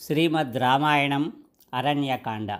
శ్రీమద్ రామాయణం అరణ్యకాండ.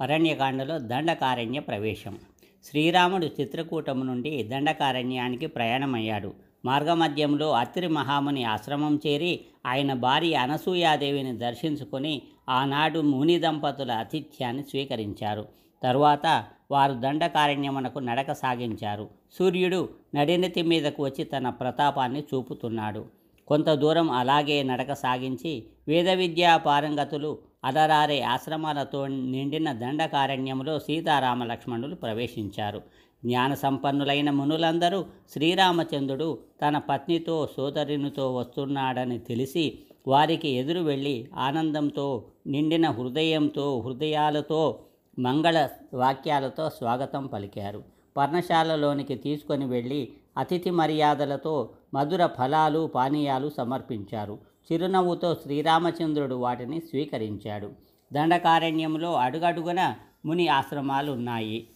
అరణ్యకాండలో దండకారణ్య ప్రవేశం. శ్రీరాముడు చిత్రకూటం నుండి దండకారణ్యానికి ప్రయాణమయ్యాడు. మార్గమధ్యంలో అత్రి మహాముని ఆశ్రమం చేరి ఆయన భార్య అనసూయాదేవిని దర్శించుకొని ఆనాడు ముని దంపతుల ఆతిథ్యాన్ని స్వీకరించారు. తరువాత వారు దండకారణ్యమునకు నడక సాగించారు. సూర్యుడు నడినతి మీదకు వచ్చి తన ప్రతాపాన్ని చూపుతున్నాడు. కొంత దూరం అలాగే నడక సాగించి వేద విద్యా పారంగతులు అలరారే ఆశ్రమాలతో నిండిన దండకారణ్యంలో సీతారామ లక్ష్మణులు ప్రవేశించారు. జ్ఞాన సంపన్నులైన మునులందరూ శ్రీరామచంద్రుడు తన పత్నితో సోదరునితో వస్తున్నాడని తెలిసి వారికి ఎదురు వెళ్ళి ఆనందంతో నిండిన హృదయంతో హృదయాలతో మంగళ వాక్యాలతో స్వాగతం పలికారు. పర్ణశాలలోనికి తీసుకొని వెళ్ళి అతిథి మర్యాదలతో మధుర ఫలాలు పానీయాలు సమర్పించారు. చిరునవ్వుతో శ్రీరామచంద్రుడు వాటిని స్వీకరించాడు. దండకారణ్యంలో అడుగడుగున ముని ఆశ్రమాలు ఉన్నాయి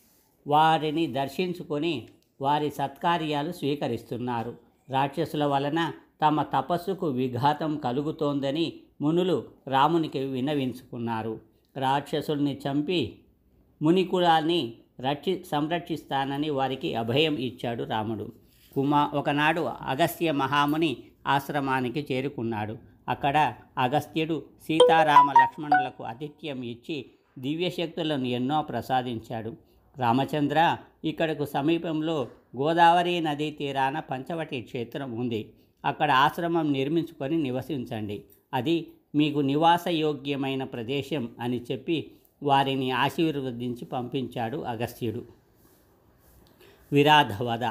వారిని దర్శించుకొని వారి సత్కార్యాలు స్వీకరిస్తున్నారు. రాక్షసుల వలన తమ తపస్సుకు విఘాతం కలుగుతోందని మునులు రామునికి వినవించుకున్నారు రాక్షసుల్ని చంపి మునికులాన్ని రక్షి సంరక్షిస్తానని వారికి అభయం ఇచ్చాడు రాముడు. కుమా ఒకనాడు అగస్త్య మహాముని ఆశ్రమానికి చేరుకున్నాడు. అక్కడ అగస్త్యుడు సీతారామ లక్ష్మణులకు ఆతిథ్యం ఇచ్చి దివ్యశక్తులను ఎన్నో ప్రసాదించాడు. రామచంద్ర ఇక్కడకు సమీపంలో గోదావరి నదీ తీరాన పంచవటి క్షేత్రం ఉంది. అక్కడ ఆశ్రమం నిర్మించుకొని నివసించండి. అది మీకు నివాసయోగ్యమైన ప్రదేశం అని చెప్పి వారిని ఆశీర్వదించి పంపించాడు అగస్త్యుడు. విరాధవద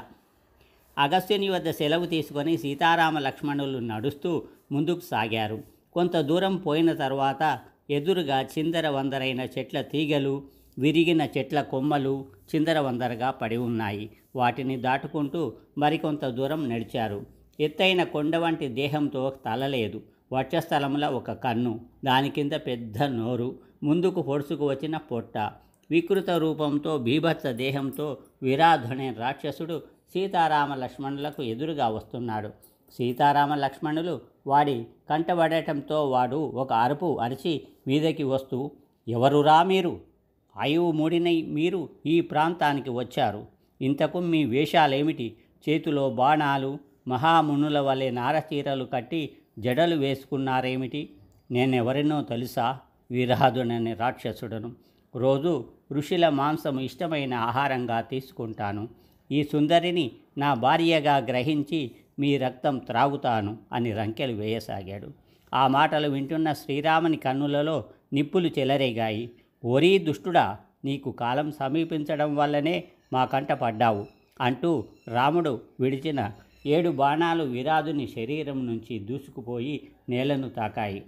అగస్త్యుని వద్ద సెలవు తీసుకొని సీతారామ లక్ష్మణులు నడుస్తూ ముందుకు సాగారు. కొంత దూరం పోయిన తర్వాత ఎదురుగా చిందర వందరైన చెట్ల తీగలు విరిగిన చెట్ల కొమ్మలు చిందర వందరగా పడి ఉన్నాయి. వాటిని దాటుకుంటూ మరికొంత దూరం నడిచారు. ఎత్తైన కొండ వంటి దేహంతో తలలేదు. వక్షస్థలంలో ఒక కన్ను దాని కింద పెద్ద నోరు ముందుకు పొడుచుకు వచ్చిన పొట్ట. వికృత రూపంతో బీభత్స దేహంతో విరాధునే రాక్షసుడు సీతారామ లక్ష్మణులకు ఎదురుగా వస్తున్నాడు. సీతారామ లక్ష్మణులు వాడి కంటబడటంతో వాడు ఒక అరుపు అరిచి వీధికి వస్తూ ఎవరురా మీరు? ఆయువు మూడినై మీరు ఈ ప్రాంతానికి వచ్చారు. ఇంతకు మీ వేషాలేమిటి? చేతిలో బాణాలు మహామునుల వలె నారచీరలు కట్టి జడలు వేసుకున్నారేమిటి? నేనెవరినో తెలుసా? వీరహదునని రాక్షసుడను. రోజు ఋషుల మాంసము ఇష్టమైన ఆహారంగా తీసుకుంటాను. ఈ సుందరిని నా భార్యగా గ్రహించి మీ రక్తం త్రాగుతాను అని రంకెలు వేయసాగాడు. ఆ మాటలు వింటున్న శ్రీరాముని కన్నులలో నిప్పులు చెలరేగాయి. ఓరీ దుష్టుడా నీకు కాలం సమీపించడం వల్లనే మా కంట పడ్డావు అంటూ రాముడు విడిచిన ఏడు బాణాలు విరాధుని శరీరం నుంచి దూసుకుపోయి నేలను తాకాయి.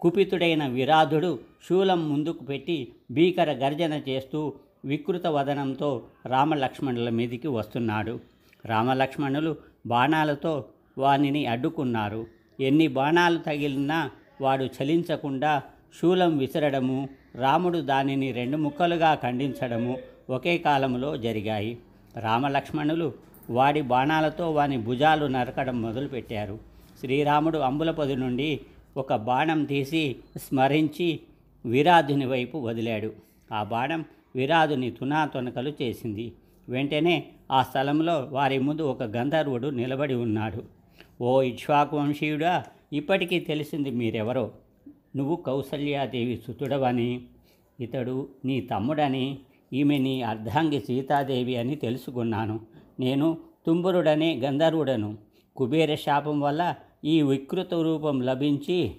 కుపితుడైన విరాధుడు శూలం ముందుకు పెట్టి భీకర గర్జన చేస్తూ వికృత వదనంతో రామలక్ష్మణుల మీదికి వస్తున్నాడు. రామలక్ష్మణులు బాణాలతో వానిని అడ్డుకున్నారు. ఎన్ని బాణాలు తగిలినా వాడు చలించకుండా శూలం విసరడము రాముడు దానిని రెండు ముక్కలుగా ఖండించడము ఒకే కాలంలో జరిగాయి. రామలక్ష్మణులు వాడి బాణాలతో వాని భుజాలు నరకడం మొదలుపెట్టారు. శ్రీరాముడు అంబులపొది నుండి ఒక బాణం తీసి స్మరించి విరాధుని వైపు వదిలాడు. ఆ బాణం విరాధుని తునాతునకలు చేసింది. వెంటనే ఆ స్థలంలో వారి ముందు ఒక గంధర్వుడు నిలబడి ఉన్నాడు. ఓ ఇక్ష్వాకు వంశీయుడా ఇప్పటికీ తెలిసింది మీరెవరో? నువ్వు కౌసల్యాదేవి సుతుడవని ఇతడు నీ తమ్ముడని ఈమె నీ అర్ధాంగి సీతాదేవి అని తెలుసుకున్నాను. నేను తుంబురుడనే గంధర్వుడను. కుబేర శాపం వల్ల ఈ వికృత రూపం లభించి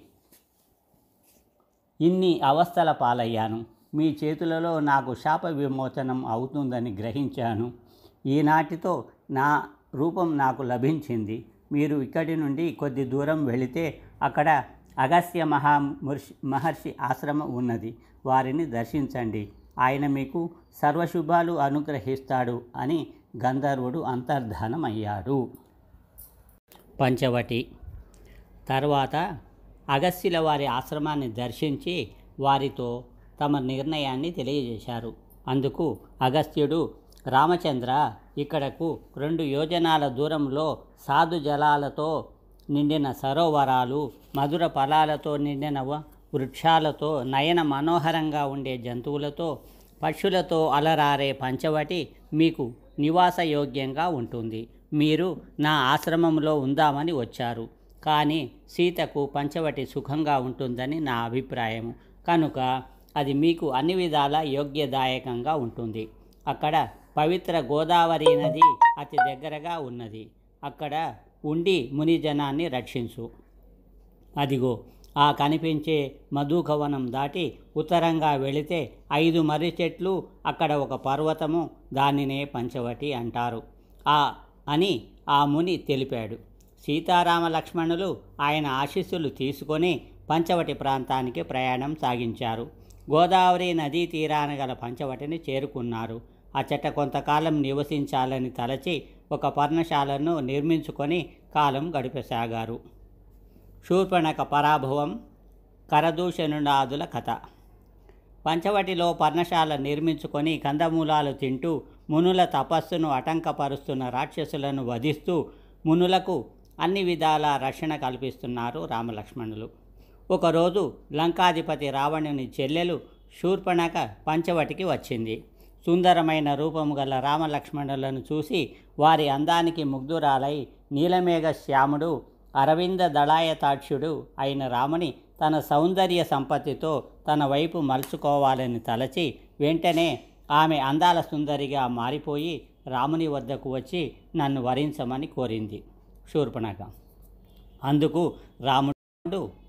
ఇన్ని అవస్థల పాలయ్యాను. మీ చేతులలో నాకు శాప విమోచనం అవుతుందని గ్రహించాను. ఈనాటితో నా రూపం నాకు లభించింది. మీరు ఇక్కడి నుండి కొద్ది దూరం వెళితే అక్కడ అగస్త్య మహా మహర్షి ఆశ్రమం ఉన్నది. వారిని దర్శించండి. ఆయన మీకు సర్వశుభాలు అనుగ్రహిస్తాడు అని గంధర్వుడు అంతర్ధానమయ్యాడు. పంచవటి తర్వాత అగస్యుల వారి ఆశ్రమాన్ని దర్శించి వారితో తమ నిర్ణయాన్ని తెలియజేశారు. అందుకు అగస్త్యుడు రామచంద్ర ఇక్కడకు రెండు యోజనాల దూరంలో సాధు జలాలతో నిండిన సరోవరాలు మధుర ఫలాలతో నిండిన వ- వృక్షాలతో నయన మనోహరంగా ఉండే జంతువులతో పక్షులతో అలరారే పంచవటి మీకు నివాసయోగ్యంగా ఉంటుంది. మీరు నా ఆశ్రమంలో ఉందామని వచ్చారు. కానీ సీతకు పంచవటి సుఖంగా ఉంటుందని నా అభిప్రాయం కనుక అది మీకు అన్ని విధాల యోగ్యదాయకంగా ఉంటుంది. అక్కడ పవిత్ర గోదావరి నది అతి దగ్గరగా ఉన్నది. అక్కడ ఉండి ముని జనాన్ని రక్షించు. అదిగో ఆ కనిపించే మధుకవనం దాటి ఉత్తరంగా వెళితే ఐదు మర్రి చెట్లు అక్కడ ఒక పర్వతము దానినే పంచవటి అంటారు. ఆ అని ఆ ముని తెలిపాడు. సీతారామ లక్ష్మణులు ఆయన ఆశీస్సులు తీసుకొని పంచవటి ప్రాంతానికి ప్రయాణం సాగించారు. గోదావరి నదీ తీరాన గల పంచవటిని చేరుకున్నారు. అచ్చట కొంతకాలం నివసించాలని తలచి ఒక పర్ణశాలను నిర్మించుకొని కాలం గడిపసాగారు. శూర్పణక పరాభవం కరదూషణునాదుల కథ. పంచవటిలో పర్ణశాల నిర్మించుకొని కందమూలాలు తింటూ మునుల తపస్సును అటంకపరుస్తున్న రాక్షసులను వధిస్తూ మునులకు అన్ని విధాల రక్షణ కల్పిస్తున్నారు రామలక్ష్మణులు. ఒకరోజు లంకాధిపతి రావణుని చెల్లెలు శూర్పణక పంచవటికి వచ్చింది. సుందరమైన రూపము గల రామలక్ష్మణులను చూసి వారి అందానికి ముగ్ధురాలై నీలమేఘ శ్యాముడు అరవింద దళాయతాక్షుడు అయిన రాముని తన సౌందర్య సంపత్తితో తన వైపు మలుచుకోవాలని తలచి వెంటనే ఆమె అందాల సుందరిగా మారిపోయి రాముని వద్దకు వచ్చి నన్ను వరించమని కోరింది శూర్పణక. అందుకు రాముడు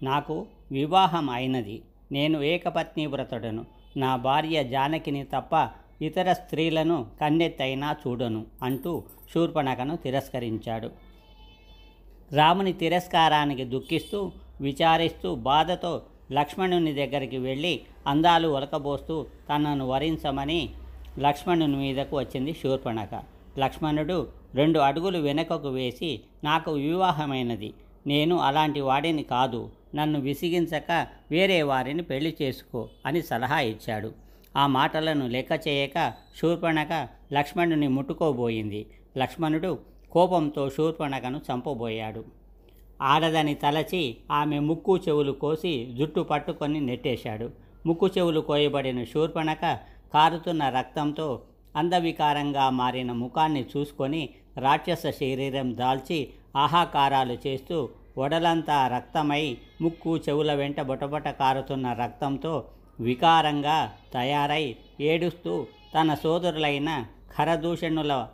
నాకు వివాహం అయినది నేను ఏకపత్ని వ్రతుడను. నా భార్య జానకిని తప్ప ఇతర స్త్రీలను కన్నెత్తైనా చూడను అంటూ శూర్పణకను తిరస్కరించాడు. రాముని తిరస్కారానికి దుఃఖిస్తూ విచారిస్తూ బాధతో లక్ష్మణుని దగ్గరికి వెళ్ళి అందాలు ఒలకబోస్తూ తనను వరించమని లక్ష్మణుని మీదకు వచ్చింది శూర్పణక. లక్ష్మణుడు రెండు అడుగులు వెనుకకు వేసి నాకు వివాహమైనది. నేను అలాంటి వాడిని కాదు. నన్ను విసిగించక వేరే వారిని పెళ్ళి చేసుకో అని సలహా ఇచ్చాడు. ఆ మాటలను లెక్క చేయక శూర్పణక లక్ష్మణుని ముట్టుకోబోయింది. లక్ష్మణుడు కోపంతో శూర్పణకను చంపబోయాడు. ఆడదని తలచి ఆమె ముక్కు చెవులు కోసి జుట్టు పట్టుకొని నెట్టేశాడు. ముక్కు చెవులు కోయబడిన శూర్పణక కారుతున్న రక్తంతో అందవికారంగా మారిన ముఖాన్ని చూసుకొని రాక్షస శరీరం దాల్చి ఆహాకారాలు చేస్తూ ఒడలంతా రక్తమై ముక్కు చెవుల వెంట బొటబొట కారుతున్న రక్తంతో వికారంగా తయారై ఏడుస్తూ తన సోదరులైన ఖరదూషణుల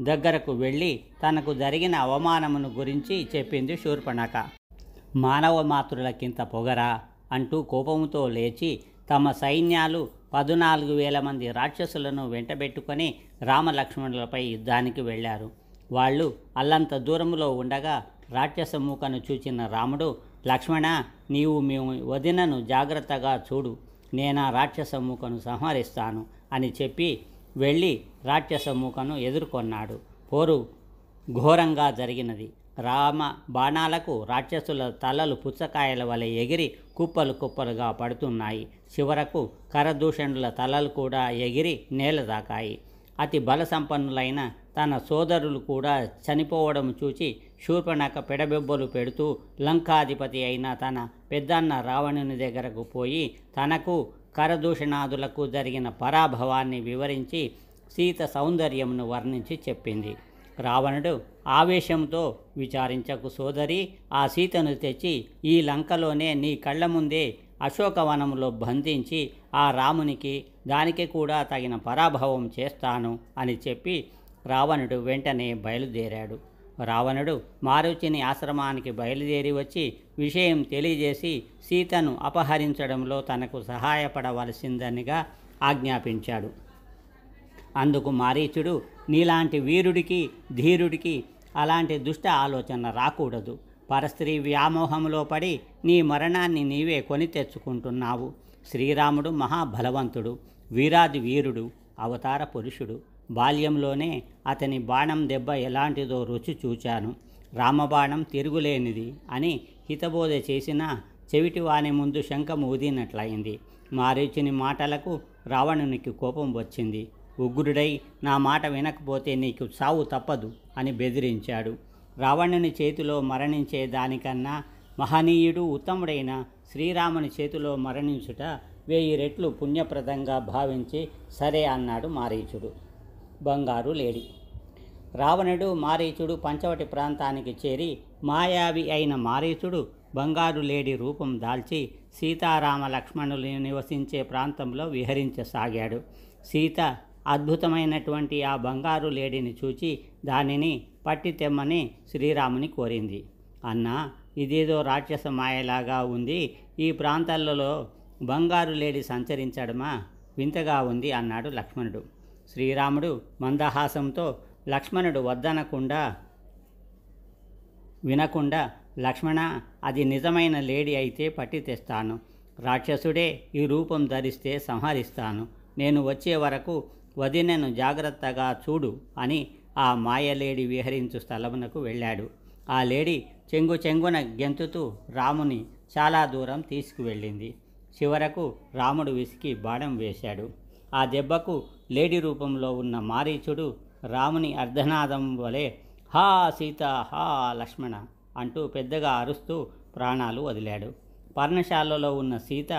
దగ్గరకు వెళ్ళి తనకు జరిగిన అవమానమును గురించి చెప్పింది శూర్పణక మానవ మాతృలకింత పొగరా అంటూ కోపంతో లేచి తమ సైన్యాలు పదునాలుగు వేల మంది రాక్షసులను వెంటబెట్టుకొని రామలక్ష్మణులపై యుద్ధానికి వెళ్ళారు. వాళ్ళు అల్లంత దూరంలో ఉండగా రాక్షస మూకను చూచిన రాముడు లక్ష్మణ నీవు మేము వదినను జాగ్రత్తగా చూడు. నేనా రాక్షస మూకను సంహరిస్తాను అని చెప్పి వెళ్ళి రాక్షస మూకను ఎదుర్కొన్నాడు. పోరు ఘోరంగా జరిగినది. రామ బాణాలకు రాక్షసుల తలలు పుచ్చకాయల వలె ఎగిరి కుప్పలు కుప్పలుగా పడుతున్నాయి. చివరకు కరదూషణుల తలలు కూడా ఎగిరి నేల దాకాయి. అతి బల సంపన్నులైన తన సోదరులు కూడా చనిపోవడం చూచి శూర్పణక పెడబెబ్బలు పెడుతూ లంకాధిపతి అయిన తన పెద్దన్న రావణుని దగ్గరకు పోయి తనకు కరదూషణాదులకు జరిగిన పరాభవాన్ని వివరించి సీత సౌందర్యమును వర్ణించి చెప్పింది. రావణుడు ఆవేశంతో విచారించకు సోదరి ఆ సీతను తెచ్చి ఈ లంకలోనే నీ కళ్ళ ముందే అశోకవనంలో బంధించి ఆ రామునికి దానికి కూడా తగిన పరాభవం చేస్తాను అని చెప్పి రావణుడు వెంటనే బయలుదేరాడు. రావణుడు మారుచిని ఆశ్రమానికి బయలుదేరి వచ్చి విషయం తెలియజేసి సీతను అపహరించడంలో తనకు సహాయపడవలసిందనిగా ఆజ్ఞాపించాడు. అందుకు మారీచుడు నీలాంటి వీరుడికి ధీరుడికి అలాంటి దుష్ట ఆలోచన రాకూడదు. పరస్త్రీ వ్యామోహంలో పడి నీ మరణాన్ని నీవే కొని తెచ్చుకుంటున్నావు. శ్రీరాముడు మహాబలవంతుడు. వీరాది వీరుడు అవతార పురుషుడు. బాల్యంలోనే అతని బాణం దెబ్బ ఎలాంటిదో రుచి చూచాను. రామబాణం తిరుగులేనిది అని హితబోధ చేసినా చెవిటి వాని ముందు శంఖం ఊదినట్లయింది. మారీచుని మాటలకు రావణునికి కోపం వచ్చింది. ఉగ్రుడై నా మాట వినకపోతే నీకు సావు తప్పదు అని బెదిరించాడు. రావణుని చేతిలో మరణించే దానికన్నా మహనీయుడు ఉత్తముడైన శ్రీరాముని చేతిలో మరణించుట వెయ్యి రెట్లు పుణ్యప్రదంగా భావించి సరే అన్నాడు మారీచుడు. బంగారు లేడి. రావణుడు మారీచుడు పంచవటి ప్రాంతానికి చేరి మాయావి అయిన మారీచుడు బంగారు లేడి రూపం దాల్చి సీతారామ లక్ష్మణులు నివసించే ప్రాంతంలో విహరించసాగాడు. సీత అద్భుతమైనటువంటి ఆ బంగారు లేడిని చూచి దానిని పట్టి తెమ్మని శ్రీరాముని కోరింది. అన్నా ఇదేదో రాక్షస మాయలాగా ఉంది. ఈ ప్రాంతాలలో బంగారు లేడి సంచరించడమా? వింతగా ఉంది అన్నాడు లక్ష్మణుడు. శ్రీరాముడు మందహాసంతో లక్ష్మణుడు వద్దనకుండా వినకుండా లక్ష్మణ అది నిజమైన లేడి అయితే పట్టి తెస్తాను. రాక్షసుడే ఈ రూపం ధరిస్తే సంహరిస్తాను. నేను వచ్చే వరకు వదినను జాగ్రత్తగా చూడు అని ఆ మాయలేడి విహరించు స్థలమునకు వెళ్ళాడు. ఆ లేడి చెంగు చెంగున గెంతుతూ రాముని చాలా దూరం తీసుకువెళ్ళింది. చివరకు రాముడు విసికి బాణం వేశాడు. ఆ దెబ్బకు లేడీ రూపంలో ఉన్న మారీచుడు రాముని అర్ధనాదం వలె హా సీత హా లక్ష్మణ అంటూ పెద్దగా అరుస్తూ ప్రాణాలు వదిలాడు. పర్ణశాలలో ఉన్న సీత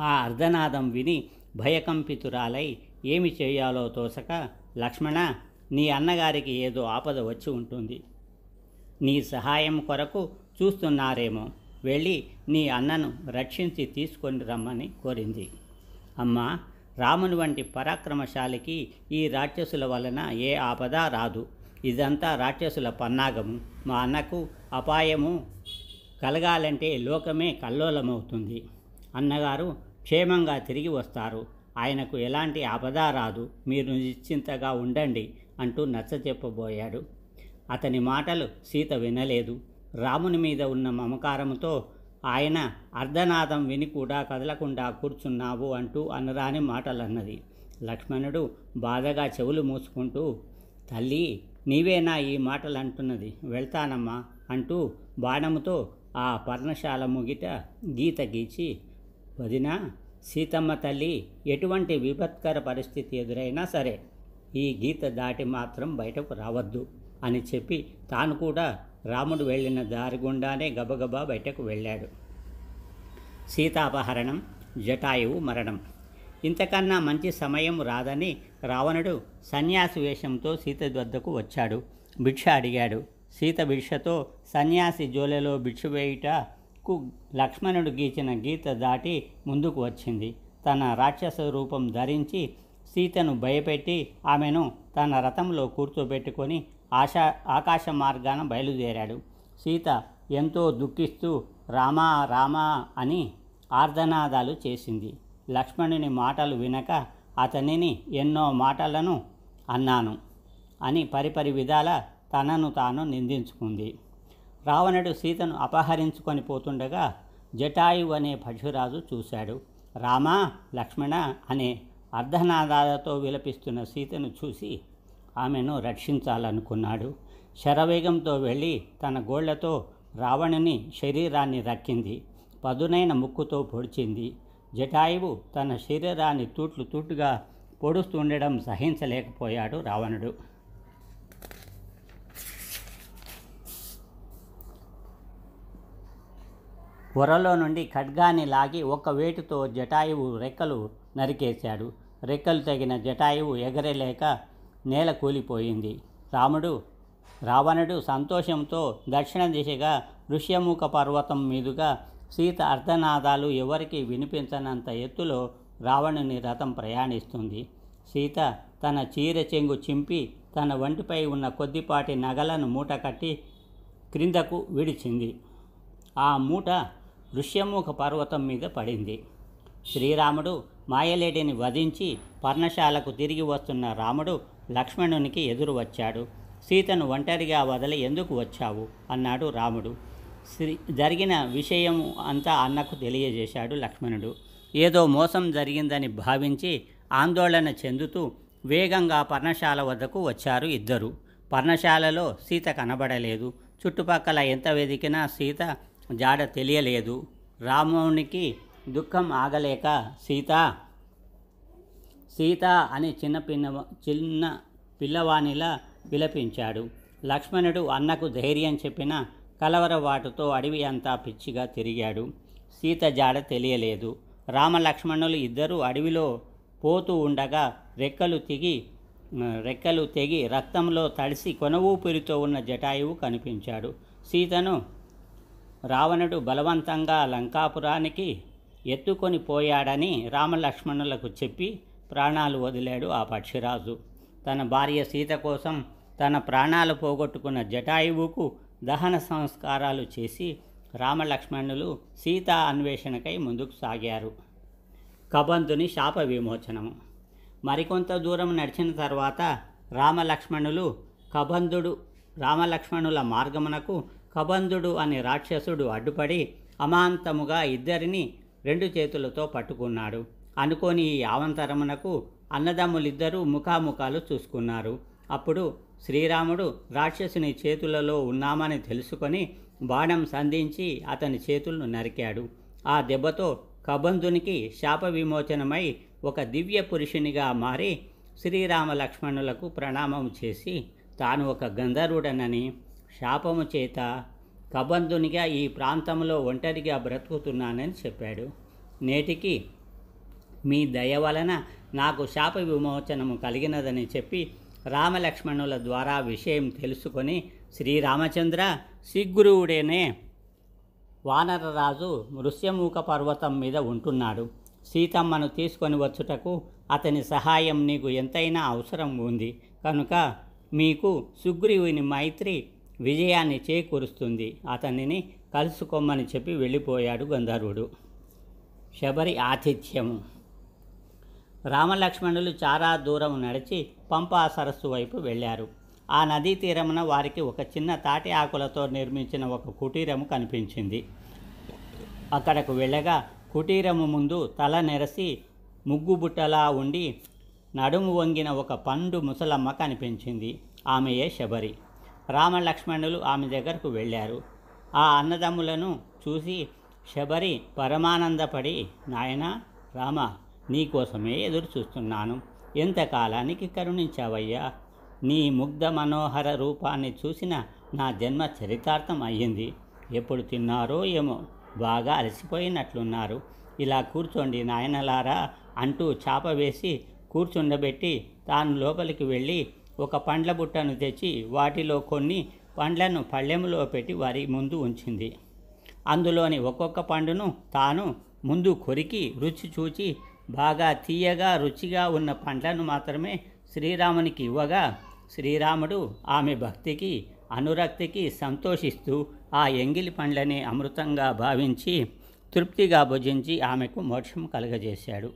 ఆ అర్ధనాదం విని భయకంపితురాలై ఏమి చేయాలో తోసక లక్ష్మణ నీ అన్నగారికి ఏదో ఆపద వచ్చి ఉంటుంది. నీ సహాయం కొరకు చూస్తున్నారేమో. వెళ్ళి నీ అన్నను రక్షించి తీసుకొని రమ్మని కోరింది. అమ్మా రాముని వంటి పరాక్రమశాలికి ఈ రాక్షసుల వలన ఏ ఆపద రాదు. ఇదంతా రాక్షసుల పన్నాగము. మా అన్నకు అపాయము కలగాలంటే లోకమే కల్లోలమవుతుంది. అన్నగారు క్షేమంగా తిరిగి వస్తారు. ఆయనకు ఎలాంటి ఆపద రాదు. మీరు నిశ్చింతగా ఉండండి అంటూ నచ్చ చెప్పబోయాడు అతని మాటలు సీత వినలేదు. రాముని మీద ఉన్న మమకారంతో ఆయన అర్ధనాదం విని కూడా కదలకుండా కూర్చున్నావు అంటూ అనరాని మాటలన్నది. లక్ష్మణుడు బాధగా చెవులు మూసుకుంటూ తల్లి నీవేనా ఈ మాటలు అంటున్నది వెళ్తానమ్మా అంటూ బాణముతో ఆ పర్ణశాల ముగిట గీత గీచి వదినా సీతమ్మ తల్లి ఎటువంటి విపత్కర పరిస్థితి ఎదురైనా సరే ఈ గీత దాటి మాత్రం బయటకు రావద్దు అని చెప్పి తాను కూడా రాముడు వెళ్ళిన దారి గుండానే గబగబా బయటకు వెళ్ళాడు. సీతాపహరణం జటాయువు మరణం. ఇంతకన్నా మంచి సమయం రాదని రావణుడు సన్యాసి వేషంతో సీత వద్దకు వచ్చాడు. భిక్ష అడిగాడు. సీత భిక్షతో సన్యాసి జోలెలో భిక్ష వేయుటకు లక్ష్మణుడు గీచిన గీత దాటి ముందుకు వచ్చింది. తన రాక్షస రూపం ధరించి సీతను భయపెట్టి ఆమెను తన రథంలో కూర్చోబెట్టుకొని ఆశా ఆకాశ మార్గాన బయలుదేరాడు. సీత ఎంతో దుఃఖిస్తూ రామా రామా అని ఆర్ధనాదాలు చేసింది. లక్ష్మణుని మాటలు వినక అతనిని ఎన్నో మాటలను అన్నాను అని పరిపరి విధాల తనను తాను నిందించుకుంది. రావణుడు సీతను అపహరించుకొని పోతుండగా జటాయు అనే పశురాజు చూశాడు. రామా లక్ష్మణ అనే అర్ధనాదాలతో విలపిస్తున్న సీతను చూసి ఆమెను రక్షించాలనుకున్నాడు. శరవేగంతో వెళ్ళి తన గోళ్ళతో రావణుని శరీరాన్ని రక్కింది. పదునైన ముక్కుతో పొడిచింది. జటాయువు తన శరీరాన్ని తూట్లు తూట్లుగా పొడుస్తుండడం సహించలేకపోయాడు రావణుడు. పొరలో నుండి ఖడ్గాన్ని లాగి ఒక్క వేటుతో జటాయువు రెక్కలు నరికేశాడు. రెక్కలు తగిన జటాయువు ఎగరలేక నేల కూలిపోయింది. రాముడు రావణుడు సంతోషంతో దక్షిణ దిశగా ఋష్యముఖ పర్వతం మీదుగా సీత అర్ధనాదాలు ఎవరికి వినిపించనంత ఎత్తులో రావణుని రథం ప్రయాణిస్తుంది. సీత తన చీర చెంగు చింపి తన వంటిపై ఉన్న కొద్దిపాటి నగలను మూట కట్టి క్రిందకు విడిచింది. ఆ మూట ఋష్యముఖ పర్వతం మీద పడింది. శ్రీరాముడు మాయలేడిని వధించి పర్ణశాలకు తిరిగి వస్తున్న రాముడు లక్ష్మణునికి ఎదురు వచ్చాడు. సీతను ఒంటరిగా వదిలి ఎందుకు వచ్చావు? అన్నాడు రాముడు. శ్రీ జరిగిన విషయం అంతా అన్నకు తెలియజేశాడు లక్ష్మణుడు. ఏదో మోసం జరిగిందని భావించి ఆందోళన చెందుతూ వేగంగా పర్ణశాల వద్దకు వచ్చారు ఇద్దరు. పర్ణశాలలో సీత కనబడలేదు. చుట్టుపక్కల ఎంత వెతికినా సీత జాడ తెలియలేదు. రామునికి దుఃఖం ఆగలేక సీత సీత అని చిన్న పిన్న చిన్న పిల్లవానిలా విలపించాడు. లక్ష్మణుడు అన్నకు ధైర్యం చెప్పిన కలవరవాటుతో అడవి అంతా పిచ్చిగా తిరిగాడు. సీత జాడ తెలియలేదు. రామలక్ష్మణులు ఇద్దరూ అడవిలో పోతూ ఉండగా రెక్కలు తిగి రెక్కలు తెగి రక్తంలో తడిసి కొన ఊపిరితో ఉన్న జటాయువు కనిపించాడు. సీతను రావణుడు బలవంతంగా లంకాపురానికి ఎత్తుకొని పోయాడని రామలక్ష్మణులకు చెప్పి ప్రాణాలు వదిలాడు ఆ పక్షిరాజు. తన భార్య సీత కోసం తన ప్రాణాలు పోగొట్టుకున్న జటాయువుకు దహన సంస్కారాలు చేసి రామలక్ష్మణులు సీతా అన్వేషణకై ముందుకు సాగారు. కబంతుని శాప విమోచనము. మరికొంత దూరం నడిచిన తర్వాత రామలక్ష్మణులు కబంధుడు రామలక్ష్మణుల మార్గమునకు కబంధుడు అనే రాక్షసుడు అడ్డుపడి అమాంతముగా ఇద్దరిని రెండు చేతులతో పట్టుకున్నాడు. అనుకోని ఈ ఆవంతరమునకు అన్నదమ్ములిద్దరూ ముఖాముఖాలు చూసుకున్నారు. అప్పుడు శ్రీరాముడు రాక్షసుని చేతులలో ఉన్నామని తెలుసుకొని బాణం సంధించి అతని చేతులను నరికాడు. ఆ దెబ్బతో కబంధునికి శాప విమోచనమై ఒక దివ్య పురుషునిగా మారి శ్రీరామ లక్ష్మణులకు ప్రణామం చేసి తాను ఒక గంధర్వుడనని శాపము చేత కబంధునిగా ఈ ప్రాంతంలో ఒంటరిగా బ్రతుకుతున్నానని చెప్పాడు. నేటికి మీ దయ వలన నాకు శాప విమోచనము కలిగినదని చెప్పి రామలక్ష్మణుల ద్వారా విషయం తెలుసుకొని శ్రీరామచంద్ర సిగ్గురువుడేనే వానరరాజు మృశ్యమూక పర్వతం మీద ఉంటున్నాడు. సీతమ్మను తీసుకొని వచ్చుటకు అతని సహాయం నీకు ఎంతైనా అవసరం ఉంది. కనుక మీకు సుగ్రీవుని మైత్రి విజయాన్ని చేకూరుస్తుంది. అతనిని కలుసుకోమని చెప్పి వెళ్ళిపోయాడు గంధర్వుడు. శబరి ఆతిథ్యము. రామలక్ష్మణులు చాలా దూరం నడిచి పంపా సరస్సు వైపు వెళ్ళారు. ఆ నదీ తీరమున వారికి ఒక చిన్న తాటి ఆకులతో నిర్మించిన ఒక కుటీరము కనిపించింది. అక్కడకు వెళ్ళగా కుటీరము ముందు తల నెరసి ముగ్గు బుట్టలా ఉండి నడుము వంగిన ఒక పండు ముసలమ్మ కనిపించింది. ఆమెయే శబరి. రామలక్ష్మణులు ఆమె దగ్గరకు వెళ్ళారు. ఆ అన్నదమ్ములను చూసి శబరి పరమానందపడి నాయనా రామ నీకోసమే ఎదురు చూస్తున్నాను. ఎంతకాలానికి కరుణించావయ్యా? నీ ముగ్ధ మనోహర రూపాన్ని చూసిన నా జన్మ చరితార్థం అయ్యింది. ఎప్పుడు తిన్నారో ఏమో బాగా అలసిపోయినట్లున్నారు. ఇలా కూర్చోండి నాయనలారా అంటూ చాప వేసి కూర్చుండబెట్టి తాను లోపలికి వెళ్ళి ఒక పండ్ల బుట్టను తెచ్చి వాటిలో కొన్ని పండ్లను పళ్ళెములో పెట్టి వారి ముందు ఉంచింది. అందులోని ఒక్కొక్క పండును తాను ముందు కొరికి రుచి చూచి బాగా తీయగా రుచిగా ఉన్న పండ్లను మాత్రమే శ్రీరామునికి ఇవ్వగా శ్రీరాముడు ఆమె భక్తికి అనురక్తికి సంతోషిస్తూ ఆ ఎంగిలి పండ్లని అమృతంగా భావించి తృప్తిగా భుజించి ఆమెకు మోక్షం కలుగజేశాడు.